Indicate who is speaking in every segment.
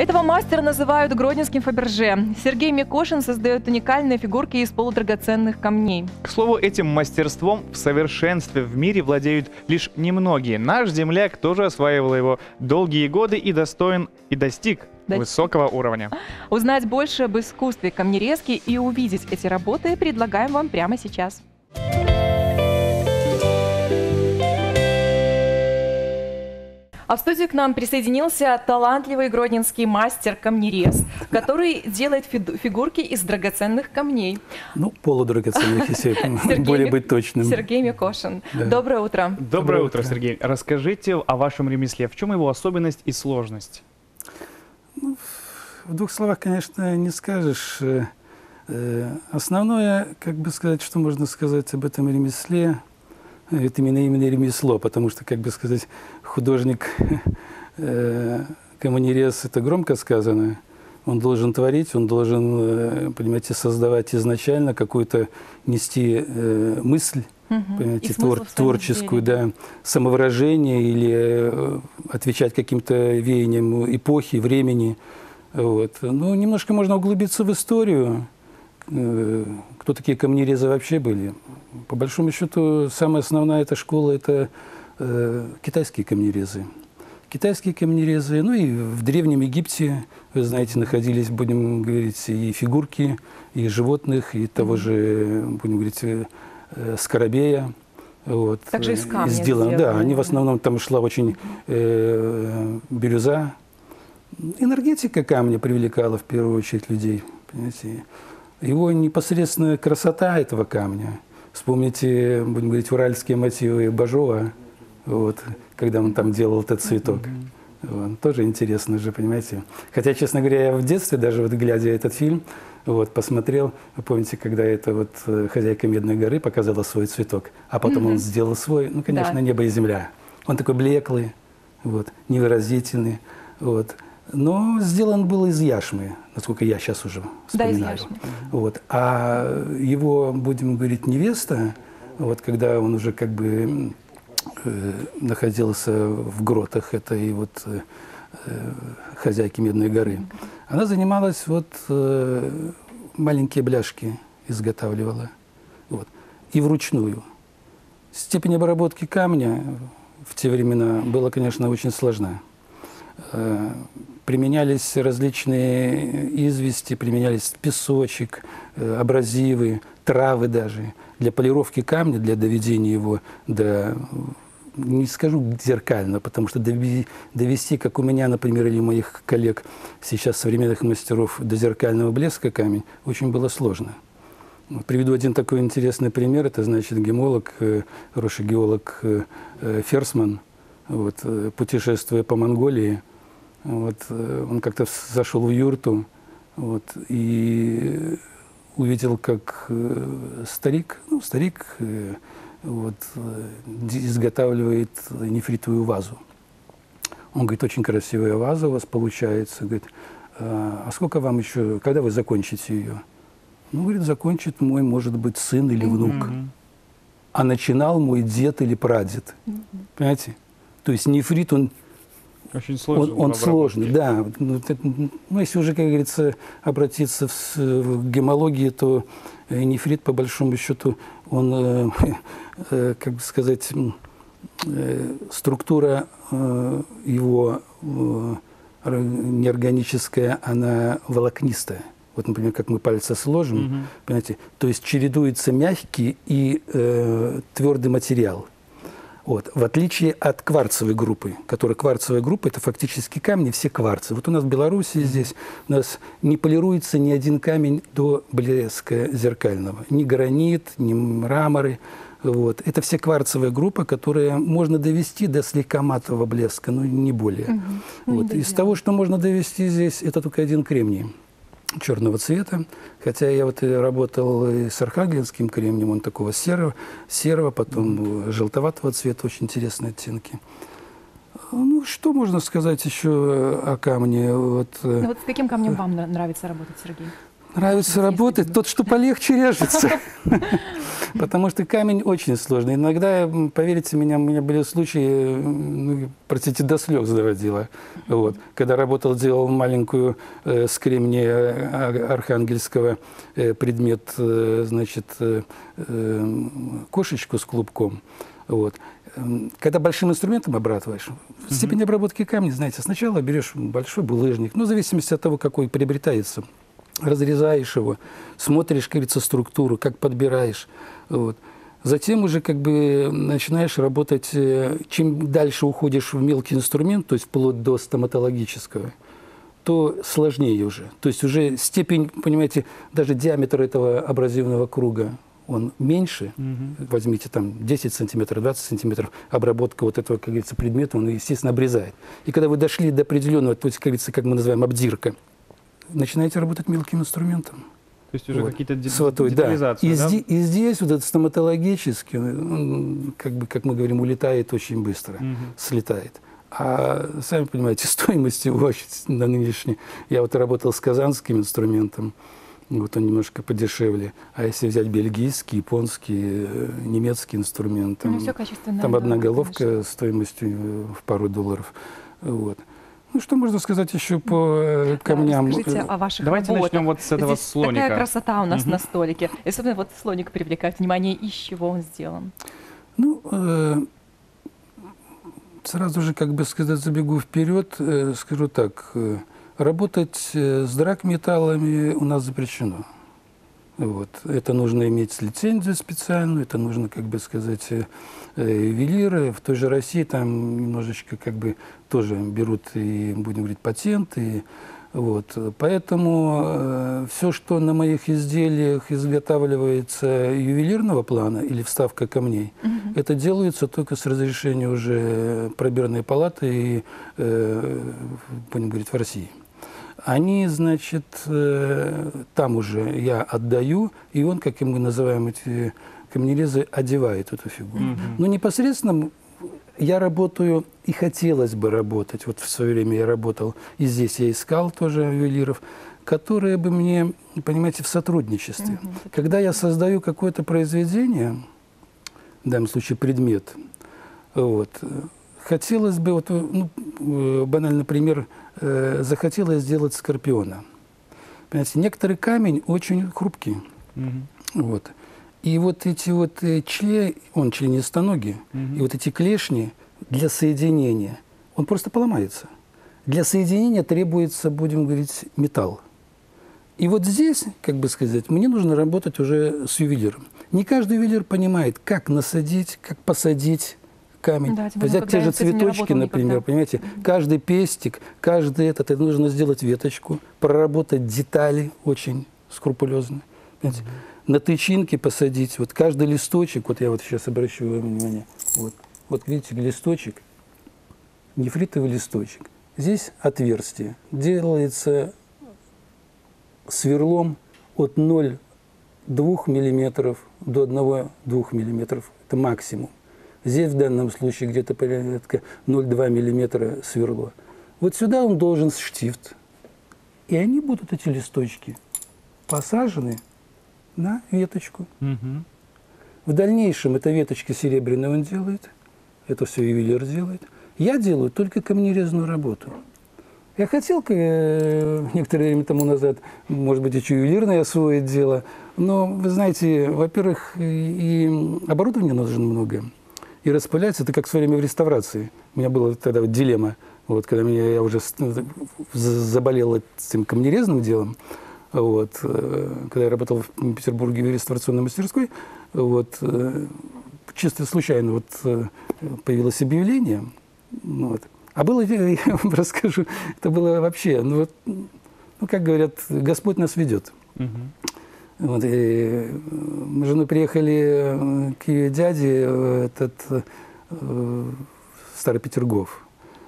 Speaker 1: Этого мастера называют гродненским Фаберже. Сергей Микошин создает уникальные фигурки из полудрагоценных камней.
Speaker 2: К слову, этим мастерством в совершенстве в мире владеют лишь немногие. Наш земляк тоже осваивал его долгие годы и достоин и достиг
Speaker 1: Достиг.
Speaker 2: высокого уровня.
Speaker 1: Узнать больше об искусстве камнерезки и увидеть эти работы предлагаем вам прямо сейчас. А в студию к нам присоединился талантливый гродненский мастер камнерез, который делает фигурки из драгоценных камней.
Speaker 3: Ну, полудрагоценных, если
Speaker 1: Сергей
Speaker 3: более быть точным.
Speaker 1: Сергей Микошин.
Speaker 3: Да.
Speaker 1: Доброе утро.
Speaker 2: Доброе,
Speaker 3: Доброе
Speaker 2: утро,
Speaker 3: утро.
Speaker 2: Сергей. Расскажите о вашем ремесле. В чем его особенность и сложность?
Speaker 3: В двух словах, конечно, не скажешь. Э, э, Основное, как бы сказать, что можно сказать об этом ремесле, это именно именно ремесло, потому что, как бы сказать, художник, э, коммунерез, это громко сказано. Он должен творить, он должен, э, понимаете, создавать изначально какую-то, нести э, мысль,
Speaker 1: Мгм.
Speaker 3: понимаете, твор- творческую, да, самовыражение или э, отвечать каким-то веяниям эпохи, времени. Вот. Ну, немножко можно углубиться в историю. Э, Кто такие камнерезы вообще были? По большому счету, самая основная эта школа – это э, китайские камнерезы. Китайские камнерезы, ну и в Древнем Египте, вы знаете, находились, будем говорить, и фигурки, и животных, и того же, будем говорить, э, скоробея. Вот,
Speaker 1: Также из камня
Speaker 3: сделано. Да, они в основном там шла очень э, бирюза. Энергетика камня привлекала в первую очередь людей. Понимаете? Его непосредственная красота этого камня. Вспомните, будем говорить, уральские мотивы Бажова, вот, когда он там делал этот цветок. Вот, тоже интересно же, понимаете. Хотя, честно говоря, я в детстве, даже вот глядя этот фильм, вот, посмотрел, вы помните, когда это вот э, хозяйка Медной горы показала свой цветок, а потом он сделал свой, ну, конечно,
Speaker 1: Да.
Speaker 3: небо и земля. Он такой блеклый, вот, невыразительный, вот. Но сделан был из яшмы, насколько я сейчас уже
Speaker 1: Да, из
Speaker 3: вспоминаю.
Speaker 1: яшмы.
Speaker 3: Вот. А его, будем говорить, невеста, вот когда он уже как бы э, находился в гротах этой вот э, э, хозяйки Медной горы, она занималась вот э, маленькие бляшки изготавливала, вот, и вручную. Степень обработки камня в те времена была, конечно, очень сложна. Э, Применялись различные извести, применялись песочек, э, абразивы, травы даже для полировки камня, для доведения его до, не скажу зеркально, потому что довести, как у меня, например, или моих коллег, сейчас современных мастеров, до зеркального блеска камень, очень было сложно. Приведу один такой интересный пример. Это, значит, гемолог, э, хороший геолог э, э, Ферсман, вот, э, путешествуя по Монголии, вот, э, он как-то зашел в юрту вот, и увидел, как э, старик, ну, старик э, вот, изготавливает нефритовую вазу. Он говорит, очень красивая ваза у вас получается. Говорит, а а сколько вам еще, когда вы закончите ее? Ну, говорит, закончит мой, может быть, сын или внук.
Speaker 2: Мгм.
Speaker 3: А начинал мой дед или прадед. Понимаете? То есть нефрит, он
Speaker 2: Очень сложно.
Speaker 3: он, он сложный, да. Ну, это, ну, если уже, как говорится, обратиться в, в гемологию, то э, нефрит, по большому счету, он, э, э, как бы сказать, э, структура э, его э, ор- неорганическая, она волокнистая. Вот, например, как мы пальцы сложим,
Speaker 2: Мгм.
Speaker 3: понимаете, то есть чередуется мягкий и э, твердый материал. Вот. В отличие от кварцевой группы, которая кварцевая группа, это фактически камни, все кварцы. Вот у нас в Беларуси здесь у нас не полируется ни один камень до блеска зеркального. Ни гранит, ни мраморы. Вот. Это все кварцевая группа, которая можно довести до слегка матового блеска, но не более.
Speaker 1: Ну,
Speaker 3: Вот. Из того, что можно довести здесь, это только один кремний черного цвета. Хотя я вот работал и с архангельским кремнием, он такого серого, серого потом э, желтоватого цвета, очень интересные оттенки. Ну, что можно сказать еще о камне? Вот, э,
Speaker 1: Ну вот с каким камнем вам нра- нравится работать, Сергей?
Speaker 3: Нравится работать, тот, что полегче режется. Потому что камень очень сложный. Иногда, поверьте мне, у меня были случаи, ну, простите, до слез доводило. Вот. Когда работал, делал маленькую э, с кремния э, архангельского э, предмет, э, значит, э, э, кошечку с клубком. Вот. Эм, Когда большим инструментом обрабатываешь, степень обработки камня, знаете, сначала берешь большой булыжник, ну, в зависимости от того, какой приобретается – разрезаешь его, смотришь, как говорится, структуру, как подбираешь. Вот. Затем уже как бы начинаешь работать, э, чем дальше уходишь в мелкий инструмент, то есть вплоть до стоматологического, то сложнее уже. То есть уже степень, понимаете, даже диаметр этого абразивного круга, он меньше, угу. возьмите там 10 сантиметров, 20 сантиметров, обработка вот этого, как говорится, предмета, он, естественно, обрезает. И когда вы дошли до определенного, то есть, как говорится, как мы называем, обдирка, начинаете работать мелким инструментом.
Speaker 2: То есть уже вот. какие-то
Speaker 3: детализации, да. И, да? Здесь, и здесь вот этот стоматологический, он, как, бы, как мы говорим, улетает очень быстро, угу. слетает. А сами понимаете, стоимость его на нынешний... Я вот работал с казанским инструментом, вот он немножко подешевле. А если взять бельгийский, японский, э, немецкий инструмент, там, ну, там одна головка конечно. стоимостью в пару долларов. Вот. Ну, что можно сказать еще по э, камням?
Speaker 1: Расскажите о ваших
Speaker 2: Давайте
Speaker 1: работах.
Speaker 2: начнем вот с этого
Speaker 1: Здесь
Speaker 2: слоника.
Speaker 1: Такая красота у нас угу. на столике. И особенно вот слоник привлекает внимание, из чего он сделан.
Speaker 3: Ну, э, сразу же, как бы сказать, забегу вперед, э, скажу так. Э, работать э, с драгметаллами у нас запрещено. Вот. Это нужно иметь лицензию специальную, это нужно, как бы сказать, э, ювелиры. В той же России там немножечко как бы тоже берут и, будем говорить, патенты. Вот. Поэтому э, все, что на моих изделиях изготавливается ювелирного плана или вставка камней, угу. это делается только с разрешения уже пробирной палаты и, э, будем говорить, в России они, значит, э, там уже я отдаю, и он, как мы называем эти камнерезы, одевает эту фигуру. Mm-hmm. Но непосредственно я работаю, и хотелось бы работать, вот в свое время я работал, и здесь я искал тоже ювелиров, которые бы мне, понимаете, в сотрудничестве. Mm-hmm. Когда я создаю какое-то произведение, в данном случае предмет, вот, хотелось бы, вот, ну, э, банальный пример – э, захотелось сделать скорпиона. Понимаете, некоторый камень очень хрупкий. Угу. Вот. И вот эти вот э, чле, он членистоногий, угу. и вот эти клешни для соединения, он просто поломается. Для соединения требуется, будем говорить, металл. И вот здесь, как бы сказать, мне нужно работать уже с ювелиром. Не каждый ювелир понимает, как насадить, как посадить, камень. Да, Взять те же цветочки, например, никогда. понимаете, каждый пестик, каждый этот, это нужно сделать веточку, проработать детали очень скрупулезно. Понимаете? Mm-hmm. На тычинки посадить, вот каждый листочек, вот я вот сейчас обращу внимание, вот, вот видите, листочек, нефритовый листочек. Здесь отверстие. Делается сверлом от 0,2 мм до 1,2 мм. Это максимум. Здесь в данном случае где-то порядка 0,2 мм сверло. Вот сюда он должен штифт. И они будут, эти листочки, посажены на веточку. Угу. В дальнейшем эта веточка серебряная он делает, это все ювелир делает. Я делаю только камнерезную работу. Я хотел э, некоторое время тому назад, может быть, и ювелирное освоить дело, но, вы знаете, во-первых, и оборудования нужно много и распыляется. Это как в свое время в реставрации. У меня была тогда вот дилемма. Вот, когда меня, я уже заболел этим камнерезным делом, вот, э, когда я работал в Петербурге в реставрационной мастерской, вот, э, чисто случайно вот, э, появилось объявление. Вот. А было, я вам расскажу, это было вообще, ну, вот, ну как говорят, Господь нас ведет. Угу. Вот, и мы с женой приехали э, к ее дяде, э, этот э, Старый Петергоф.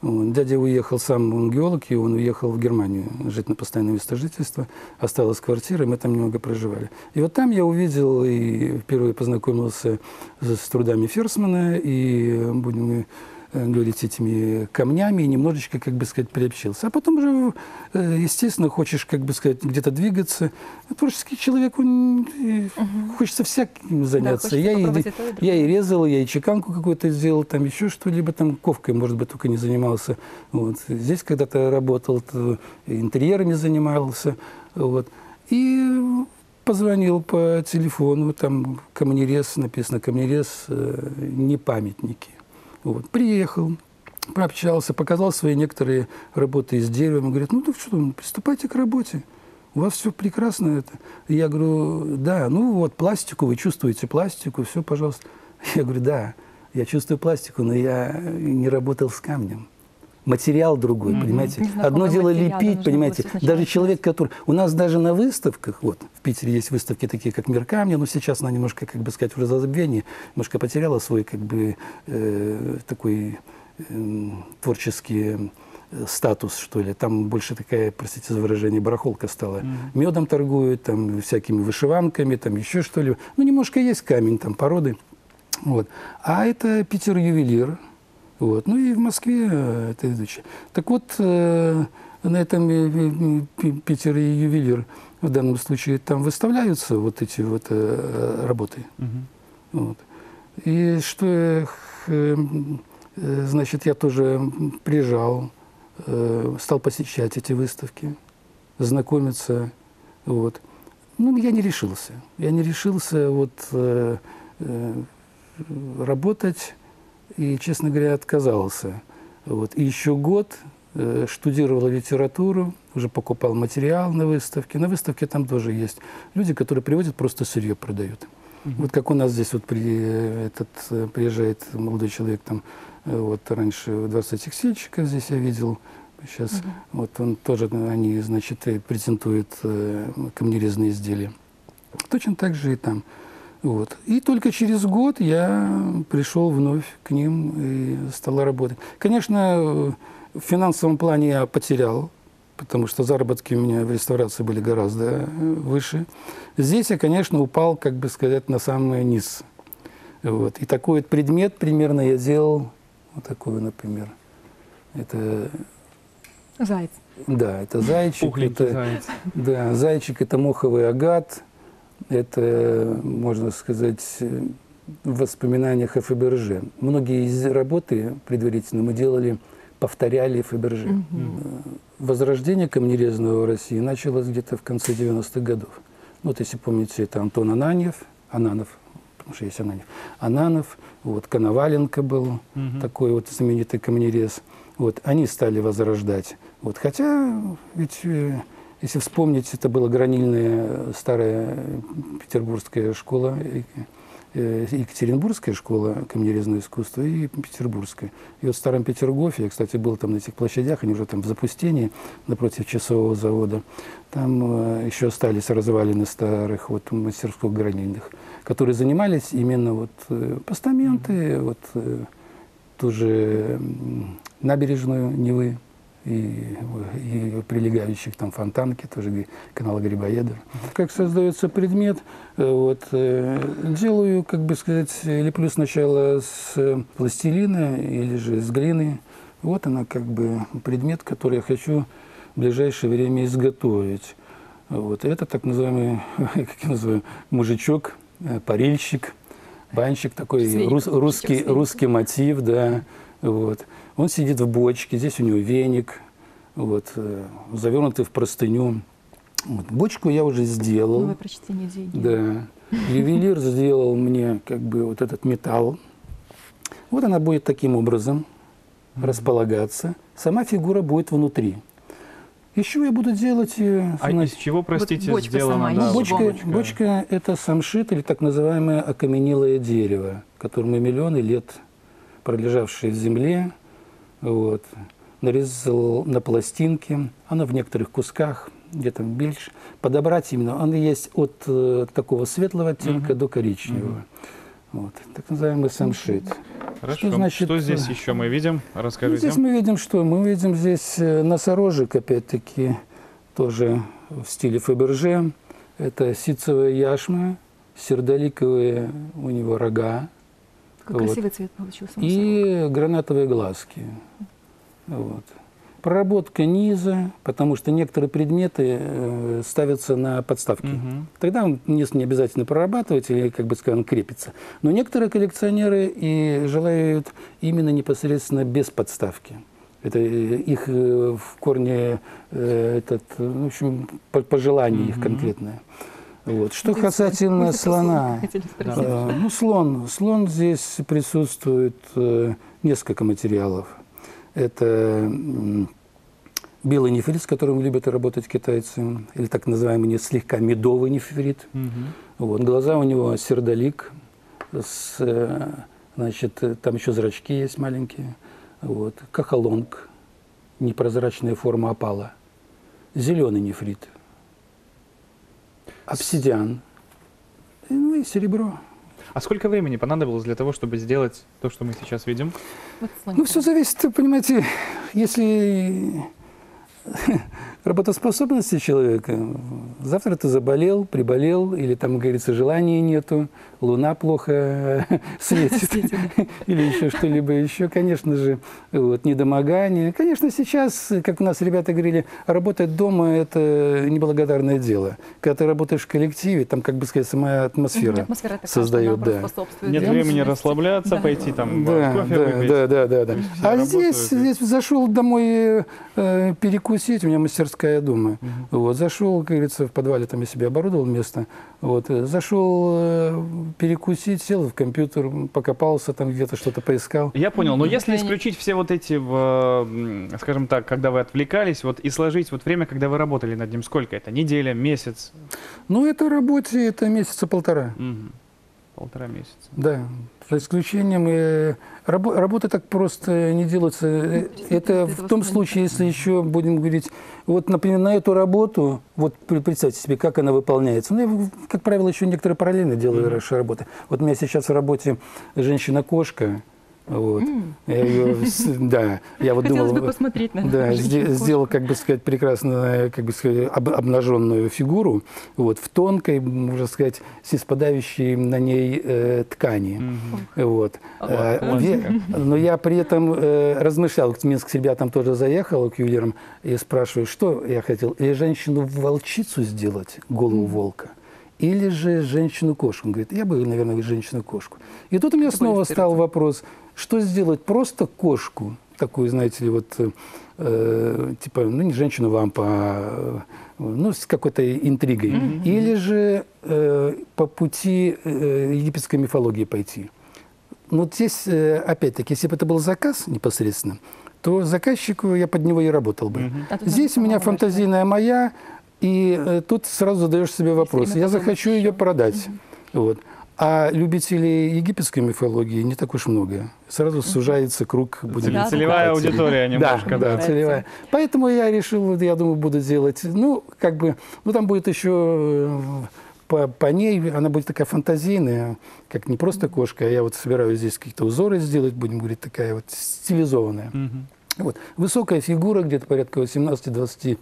Speaker 3: Дядя уехал сам, он геолог, и он уехал в Германию жить на постоянное место жительства. Осталась квартира, и мы там немного проживали. И вот там я увидел и впервые познакомился с трудами Ферсмана, и будем э, говорить, этими камнями и немножечко, как бы сказать, приобщился. А потом уже, э, естественно, хочешь, как бы сказать, где-то двигаться. Творческий человек, он э, хочется всяким заняться.
Speaker 1: хочется
Speaker 3: я, и,
Speaker 1: и
Speaker 3: я и резал, я и чеканку какую-то сделал, там еще что-либо, там ковкой, может быть, только не занимался. Вот. Здесь когда-то работал, то интерьерами занимался. Вот. И позвонил по телефону, там камнерез, написано камнерез, э, не памятники. Вот. Приехал, пообщался, показал свои некоторые работы из дерева. Он говорит, ну так что, приступайте к работе. У вас все прекрасно это. Я говорю, да, ну вот пластику, вы чувствуете пластику, все, пожалуйста. Я говорю, да, я чувствую пластику, но я не работал с камнем. Материал другой, понимаете?
Speaker 1: Незнакомый
Speaker 3: Одно дело лепить, понимаете? Даже человек, который... У нас даже на выставках, вот, в Питере есть выставки такие, как «Мир камня», но сейчас она немножко, как бы сказать, уже забвение, немножко потеряла свой, как бы, э, такой э, творческий статус, что ли. Там больше такая, простите за выражение, барахолка стала. Медом торгуют, там, всякими вышиванками, там еще что ли. Ну, немножко есть камень, там, породы. Вот. А это Питер ювелир. Вот. Ну и в Москве э, это ведущий. Так вот, э, на этом э, Пи- Питер и ювелир в данном случае там выставляются вот эти вот э, работы. Вот. И что, э, значит, я тоже приезжал, э, стал посещать эти выставки, знакомиться, вот. Ну, я не решился. Я не решился вот э, э, работать и, честно говоря, отказался. Вот. И еще год э, штудировал литературу, уже покупал материал на выставке. На выставке там тоже есть люди, которые приводят, просто сырье продают. Вот как у нас здесь вот при, э, этот, э, приезжает молодой человек, там, э, вот раньше в Дворце текстильщика здесь я видел, сейчас вот он тоже, они, значит, презентуют э, камнерезные изделия. Точно так же и там. Вот. И только через год я пришел вновь к ним и стал работать. Конечно, э, в финансовом плане я потерял, потому что заработки у меня в реставрации были гораздо э, выше. Здесь я, конечно, упал, как бы сказать, на самый низ. Вот. И такой вот предмет примерно я делал, вот такой, например. Это,
Speaker 1: Заяц.
Speaker 3: да, это зайчик.
Speaker 2: Пухленький
Speaker 3: это,
Speaker 2: заяц.
Speaker 3: да, зайчик – это моховый агат. Это, можно сказать, в воспоминаниях о Фаберже. Многие из работы предварительно мы делали, повторяли Фаберже. Э, Возрождение камнерезного в России началось где-то в конце 90-х годов. Ну, Вот если помните, это Антон Ананьев, Ананов, потому что есть Ананьев, Ананов, вот Коноваленко был такой вот знаменитый камнерез. Вот, они стали возрождать. Вот, хотя, ведь, э, если вспомнить, это была гранильная старая петербургская школа, э, э, Екатеринбургская школа камнерезного искусства и Петербургская. И вот в Старом Петергофе, я, кстати, был там на этих площадях, они уже там в запустении, напротив часового завода. Там э, еще остались развалины старых вот, мастерских гранильных, которые занимались именно вот э, постаменты, вот э, ту же набережную Невы и, и прилегающих там фонтанки, тоже канала Грибоедов. Как создается предмет, э, вот, э, делаю, как бы сказать, леплю сначала с пластилина или же с глины. Вот она как бы предмет, который я хочу в ближайшее время изготовить. Вот. Это так называемый, как я называю, мужичок, э, парильщик, банщик, такой рус- русский, русский мотив, да. Вот. Он сидит в бочке, здесь у него веник, вот, э, завернутый в простыню. Вот. Бочку я уже сделал.
Speaker 1: Новое прочтение денег.
Speaker 3: Да. Ювелир сделал мне как бы вот этот металл. Вот она будет таким образом располагаться. Сама фигура будет внутри. Еще я буду делать... э,
Speaker 2: А
Speaker 3: знаете,
Speaker 2: из чего, простите,
Speaker 1: бочка
Speaker 2: сделано?
Speaker 1: сама,
Speaker 2: да,
Speaker 3: бочка, бочка. это самшит или так называемое окаменелое дерево, которому миллионы лет пролежавшее в земле. Вот. Нарезал на пластинки. Оно в некоторых кусках, где-то меньше. Подобрать именно. Оно есть от э, такого светлого оттенка до коричневого. Вот. Так называемый самшит.
Speaker 2: Хорошо.
Speaker 3: Что
Speaker 2: Что,
Speaker 3: значит,
Speaker 2: здесь
Speaker 3: э,
Speaker 2: еще мы видим?
Speaker 3: Ну,
Speaker 2: Расскажите.
Speaker 3: здесь мы видим что? Мы видим здесь э, носорожек, опять-таки, тоже в стиле Фаберже. Это ситцевая яшма, сердоликовые у него рога.
Speaker 1: Какой
Speaker 3: Вот.
Speaker 1: красивый цвет получился.
Speaker 3: И гранатовые глазки. Вот. Проработка низа, потому что некоторые предметы э, ставятся на подставки.
Speaker 2: Мгм.
Speaker 3: Тогда он низ не обязательно прорабатывать или, как бы сказать, он крепится. Но некоторые коллекционеры и желают именно непосредственно без подставки. Это э, их э, в корне э, этот, в общем, по- пожелание их
Speaker 2: Мгм.
Speaker 3: конкретное. Вот. Что
Speaker 1: Вы
Speaker 3: касательно слона. Э, Ну, слон. Слон здесь присутствует э, несколько материалов. Это белый нефрит, с которым любят работать китайцы, или так называемый не слегка медовый нефрит.
Speaker 2: Мгм.
Speaker 3: Вот. Глаза у него сердолик, с, э, значит, э, там еще зрачки есть маленькие. Вот. Кахалонг, непрозрачная форма опала. Зеленый нефрит. Обсидиан. Ну и серебро.
Speaker 2: А сколько времени понадобилось для того, чтобы сделать то, что мы сейчас видим?
Speaker 1: Вот.
Speaker 3: Ну, все зависит, понимаете, если работоспособности человека, завтра ты заболел, приболел, или там, говорится, желания нету, луна плохо светит, или еще что-либо еще, конечно же, вот, недомогание. Конечно, сейчас, как у нас ребята говорили, работать дома – это неблагодарное дело. Когда ты работаешь в коллективе, там, как бы сказать, сама атмосфера
Speaker 1: атмосфера такая,
Speaker 3: создает, да.
Speaker 1: способствует
Speaker 2: Нет времени расслабляться,
Speaker 1: Да.
Speaker 2: пойти там
Speaker 3: Да,
Speaker 2: кофе
Speaker 3: да,
Speaker 2: выпить.
Speaker 3: да, да, да, да. А здесь, здесь зашел домой э, перекусить, у меня мастерская дома.
Speaker 2: Мгм.
Speaker 3: Вот, зашел, как говорится, в подвале, там я себе оборудовал место. Вот, э, зашел э, перекусить, сел в компьютер, покопался там где-то, что-то поискал.
Speaker 2: Я понял, но если исключить все вот эти, скажем так, когда вы отвлекались, вот и сложить вот время, когда вы работали над ним, сколько это? Неделя, месяц?
Speaker 3: Ну, это работе, это месяца полтора.
Speaker 2: Мгм. Полтора месяца.
Speaker 3: Да, за исключением э, рабо- работа так просто не делается. Э,
Speaker 1: Интересно,
Speaker 3: Это в том случае, если еще будем говорить, вот, например, на эту работу, вот представьте себе, как она выполняется. Ну, я, как правило, еще некоторые параллельно делаю раньше работы. Вот у меня сейчас в работе женщина-кошка. Вот.
Speaker 1: М,
Speaker 3: Я ее, с- да, я вот
Speaker 1: Хотелось
Speaker 3: думал,
Speaker 1: бы посмотреть на
Speaker 3: да, сделал, как бы сказать, прекрасно, как бы сказать, об- обнаженную фигуру, вот, в тонкой, можно сказать, с спадающей на ней э, ткани.
Speaker 2: Мгм.
Speaker 3: Вот.
Speaker 1: А,
Speaker 3: ве- Но я при этом э, размышлял, к Минск к ребятам тоже заехал, к ювелирам, и спрашиваю, что я хотел, или женщину-волчицу сделать, голову волка, или же женщину-кошку. Он говорит, я бы, наверное, женщину-кошку. И тут у меня
Speaker 1: Это
Speaker 3: снова стал вопрос, что сделать, просто кошку, такую, знаете ли, вот, э, э, типа, ну, не женщину-вампа, а, э, ну, с какой-то интригой.
Speaker 1: Мгм.
Speaker 3: Или же э, по пути э, египетской мифологии пойти. Ну, вот здесь, э, опять-таки, если бы это был заказ непосредственно, то заказчику я под него и работал бы.
Speaker 2: Мгм.
Speaker 1: А
Speaker 3: Здесь у меня фантазийная моя, и э, тут сразу задаешь себе вопрос. Я захочу
Speaker 1: еще.
Speaker 3: ее продать. Вот. А любителей египетской мифологии не так уж много. Сразу сужается круг, будем
Speaker 1: Да,
Speaker 2: Целевая
Speaker 3: покупателей.
Speaker 2: аудитория немножко,
Speaker 3: да,
Speaker 2: да.
Speaker 3: да, целевая. Поэтому я решил, я думаю, буду делать, ну, как бы, ну, там будет еще э, по, по ней, она будет такая фантазийная, как не просто кошка, а я вот собираюсь здесь какие-то узоры сделать, будем говорить, такая вот стилизованная.
Speaker 2: Мгм.
Speaker 3: Вот. Высокая фигура, где-то порядка 18-20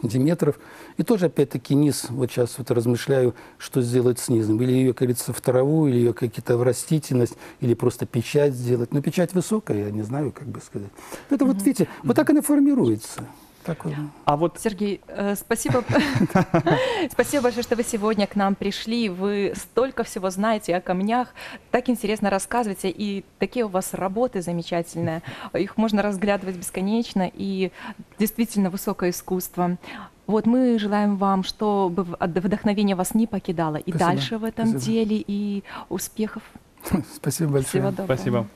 Speaker 3: сантиметров. И тоже, опять-таки, низ. Вот сейчас вот размышляю, что сделать с низом. Или ее, как говорится, в траву, или ее какие-то в растительность, или просто печать сделать. Но печать высокая, я не знаю, как бы сказать. Это вот, видите, вот так она формируется. Так вот.
Speaker 2: А вот
Speaker 1: Сергей, э, спасибо. Спасибо большое, что вы сегодня к нам пришли. Вы столько всего знаете о камнях, так интересно рассказываете, и такие у вас работы замечательные. Их можно разглядывать бесконечно, и действительно высокое искусство. Вот мы желаем вам, чтобы вдохновение вас не покидало и
Speaker 3: Спасибо.
Speaker 1: дальше в этом
Speaker 3: Спасибо.
Speaker 1: деле, и успехов.
Speaker 3: Спасибо большое.
Speaker 1: Всего доброго.
Speaker 2: спасибо.